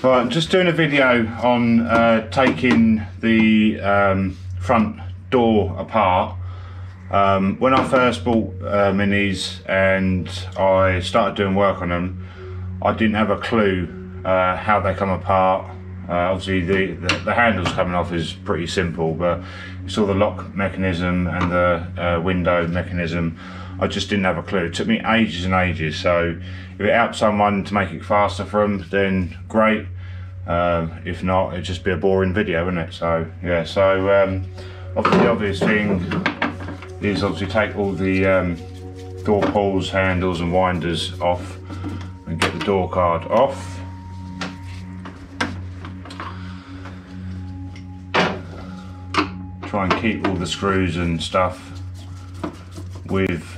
Right, I'm just doing a video on uh, taking the um, front door apart. Um, when I first bought uh, minis and I started doing work on them, I didn't have a clue uh, how they come apart. Uh, obviously the, the, the, handles coming off is pretty simple, but it's all the lock mechanism and the uh, window mechanism. I just didn't have a clue. It took me ages and ages. So if it helps someone to make it faster for them, then great. Um, if not, it'd just be a boring video, wouldn't it? So yeah. So um, obviously the obvious thing is obviously take all the um, door pulls, handles, and winders off, and get the door card off. Try and keep all the screws and stuff with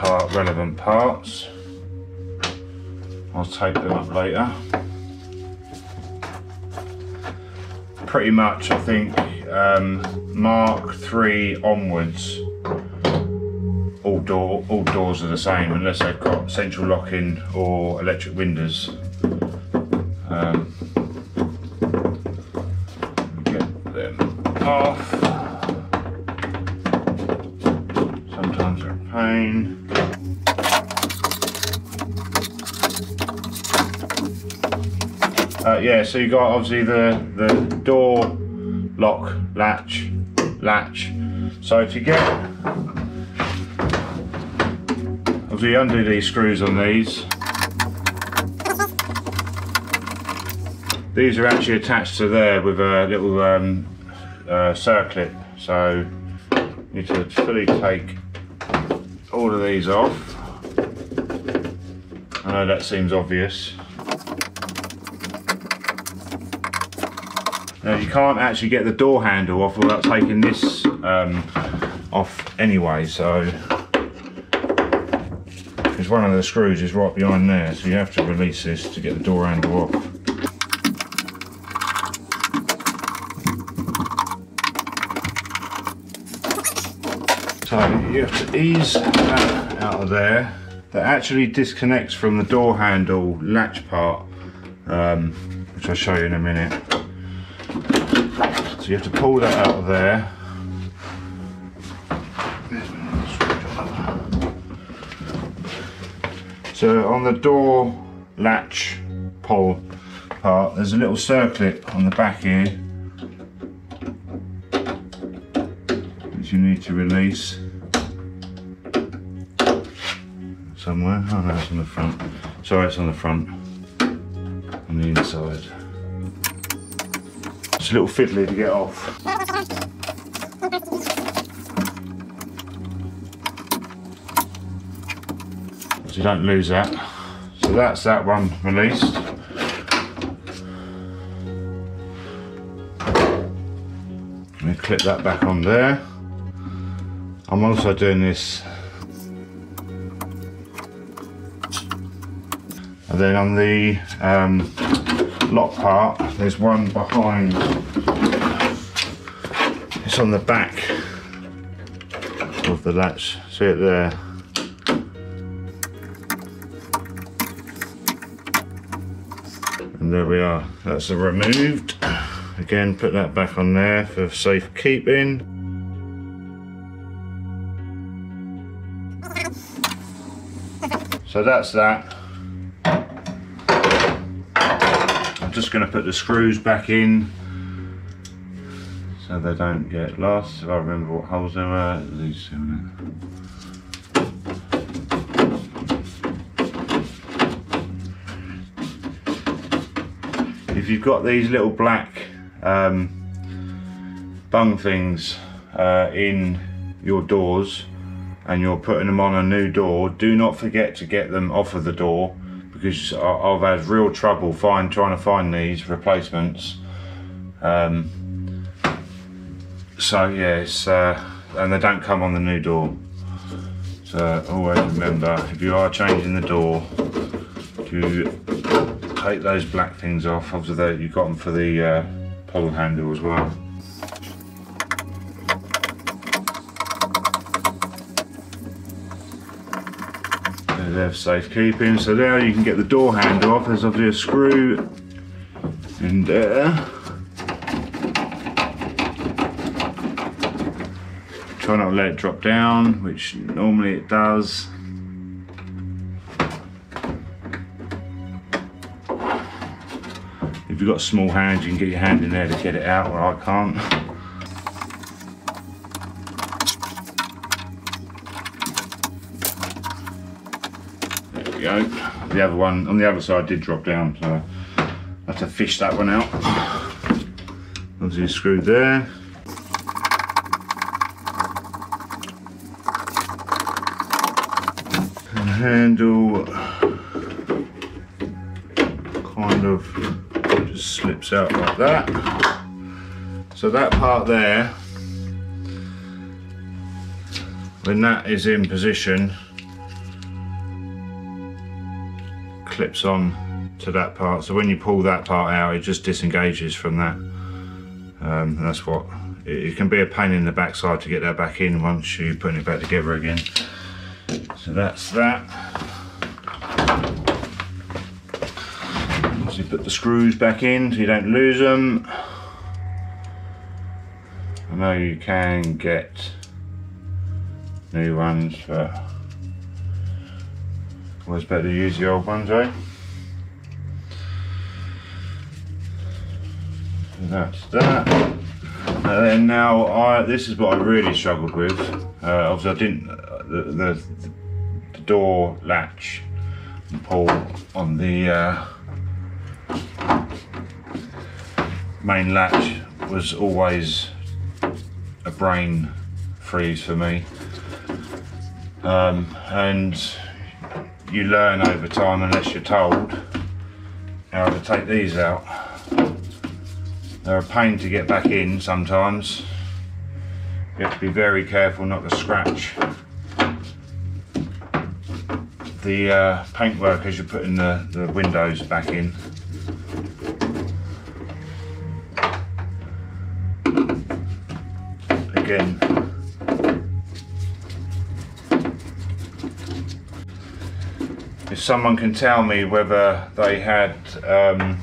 part relevant parts. I'll tape them up later. Pretty much, I think um, Mark three onwards, all door all doors are the same unless they've got central locking or electric windows. Um, Uh, yeah, so you got obviously the, the door lock latch latch. So if you get obviously undo these screws on these. These are actually attached to there with a little um, uh, circlip. So you need to fully take all of these off. I know that seems obvious. Now you can't actually get the door handle off without taking this um, off anyway, so because one of the screws is right behind there, so you have to release this to get the door handle off. So you have to ease that out of there. That actually disconnects from the door handle latch part, um, which I'll show you in a minute So you have to pull that out of there. So on the door latch pull part, there's a little circlip on the back here you need to release somewhere. Oh no, it's on the front. Sorry, it's on the front, on the inside. It's a little fiddly to get off. So you don't lose that. So that's that one released. Clip that back on there. I'm also doing this and then on the um, lock part. There's one behind. It's on the back of the latch. See it there? And there we are. That's removed. Again, put that back on there for safekeeping. So that's that. I'm just going to put the screws back in so they don't get lost. If I remember what holes there were, these If you've got these little black um, bung things uh, in your doors and you're putting them on a new door, do not forget to get them off of the door because I've had real trouble find trying to find these replacements. Um, so yes, uh, and they don't come on the new door. So always remember, if you are changing the door, to take those black things off. Obviously, that you got them for the uh, pole handle as well. They're safekeeping. So now you can get the door handle off. There's obviously a screw in there. Try not to let it drop down, which normally it does. If you've got small hands, you can get your hand in there to get it out, where I can't. We go. The other one, on the other side, did drop down, so I had to fish that one out. Obviously screwed there. And handle kind of just slips out like that. So that part there, when that is in position, clips on to that part. So when you pull that part out, it just disengages from that. Um, that's what, it, it can be a pain in the backside to get that back in once you put it back together again. So that's that. You put the screws back in so you don't lose them. I know you can get new ones, but always better to use the old ones? So that's that. And then now, I this is what I really struggled with. Uh, obviously, I didn't. Uh, the, the, the door latch and pull on the uh, main latch was always a brain freeze for me. Um, and you learn over time, unless you're told, how to take these out. They're a pain to get back in sometimes. You have to be very careful not to scratch the uh, paintwork as you're putting the, the windows back in. Again, if someone can tell me whether they had um,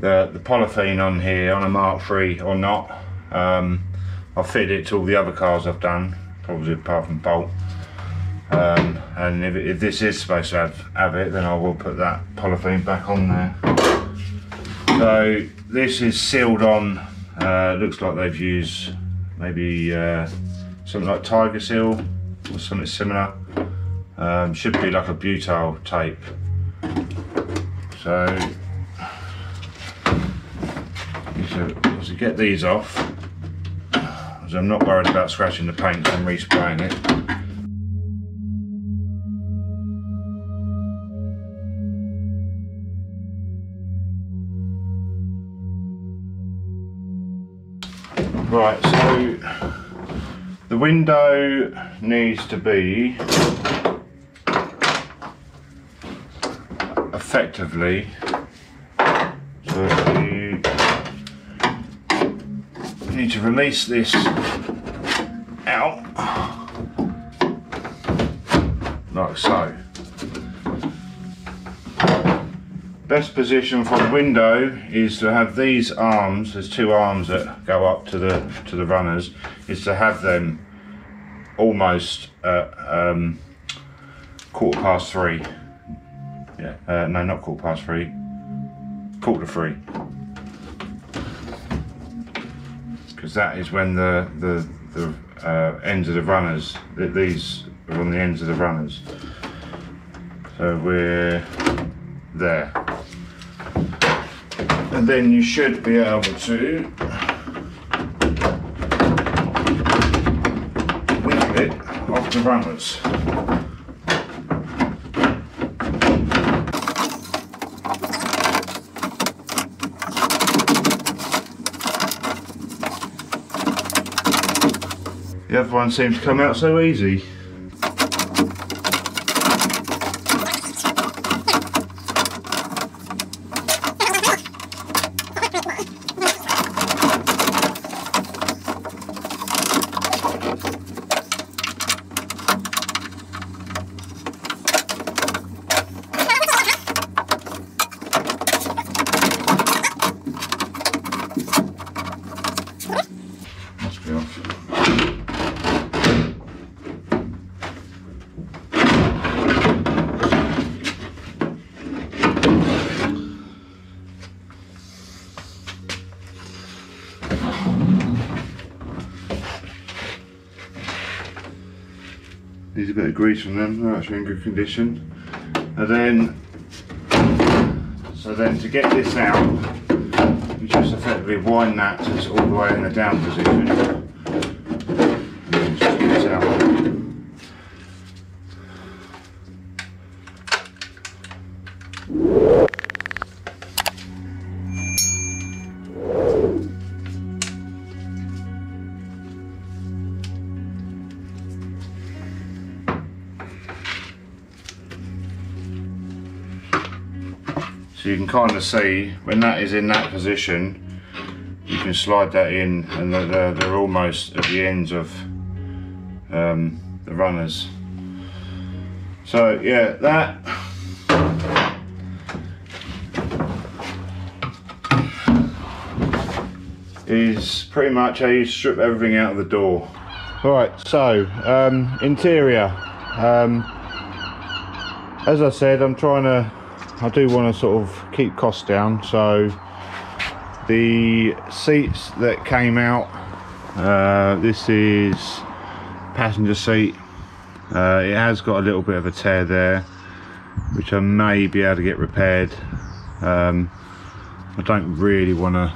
the, the polythene on here on a Mark III or not, um, I've fitted it to all the other cars I've done, probably apart from Bolt. Um, and if, if, this is supposed to have, have it, then I will put that polythene back on there. So this is sealed on, uh, looks like they've used maybe uh, something like Tiger Seal or something similar. Um, should be like a butyl tape. So, to get these off, because I'm not worried about scratching the paint, I'm respraying it. Right, so the window needs to be effectively so you need to release this out like so. best position for the window is to have these arms, there's two arms that go up to the to the runners, is to have them almost uh, um, quarter past three. Yeah, uh, no, not quarter past three, quarter to three. Because that is when the the the uh, ends of the runners, these are on the ends of the runners. So we're there and then you should be able to wiggle it off the runners. The other one seems to come out so easy. Needs a bit of grease on them, they're actually in good condition. And then, so then to get this out, you just effectively wind that to all the way in the down position. So you can kind of see when that is in that position, you can slide that in and they're, they're, almost at the ends of um, the runners. So yeah, that is pretty much how you strip everything out of the door. Right, so um, interior. Um, as I said, I'm trying to I do want to sort of keep costs down so the seats that came out uh, this is passenger seat. Uh, it has got a little bit of a tear there which I may be able to get repaired. Um, I don't really want to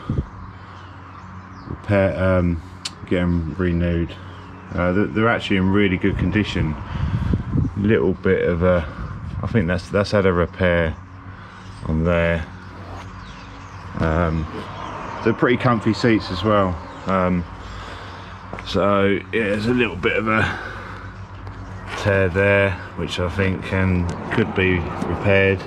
repair um, get them renewed. Uh, they're actually in really good condition. Little bit of a I think that's that's had a repair on there. Um, they're pretty comfy seats as well. Um, so yeah, there's a little bit of a tear there, which I think can could be repaired.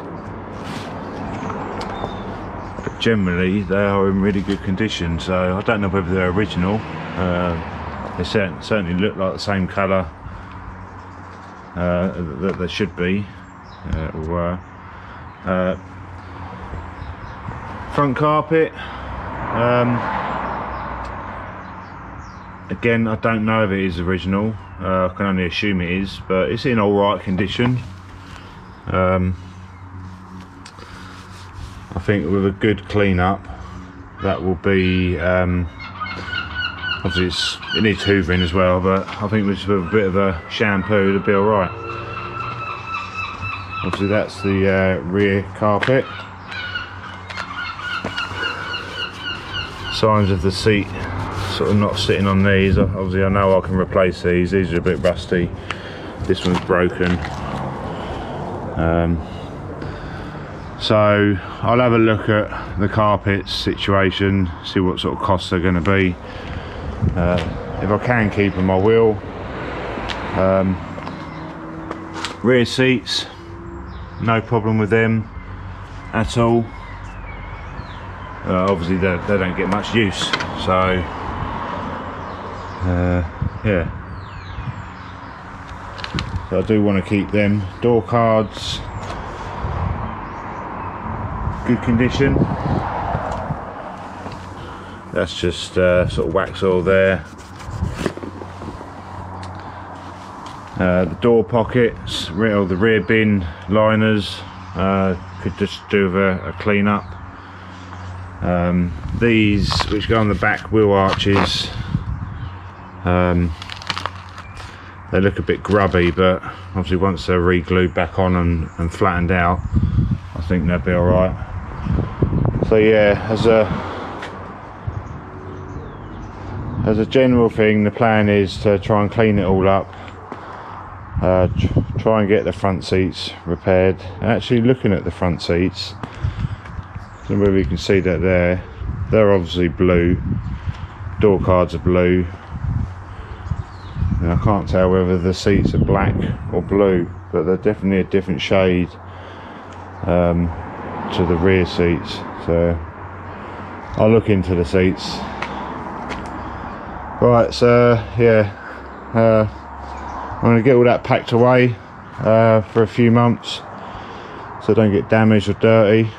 But generally, they are in really good condition. So I don't know whether they're original. Uh, they certainly look like the same colour uh, that they should be. Uh, or, uh, front carpet. Um, again I don't know if it is original. Uh, I can only assume it is but it's in alright condition. Um, I think with a good clean up that will be um, obviously it needs hoovering as well but I think with a bit of a shampoo it'll be alright obviously that's the uh, rear carpet signs of the seat sort of not sitting on these obviously I know I can replace these. These are a bit rusty. This one's broken. Um, so I'll have a look at the carpets situation see what sort of costs they're going to be. Uh, if I can keep them I will. Um, rear seats no problem with them at all uh, obviously they, they, don't get much use so uh, yeah. So I do want to keep them door cards. Good condition. That's just uh, sort of wax all there. Uh, the door pockets, or the rear bin liners uh, could just do a, a clean up um, these which go on the back wheel arches um, they look a bit grubby but obviously once they're re-glued back on and, and flattened out I think they'll be alright. So yeah as a as a general thing the plan is to try and clean it all up uh, try and get the front seats repaired. Actually looking at the front seats don't know whether you can see that there. They're obviously blue. Door cards are blue. And I can't tell whether the seats are black or blue but they're definitely a different shade um, to the rear seats. So I'll look into the seats. Right so yeah uh, I'm to get all that packed away uh, for a few months so don't get damaged or dirty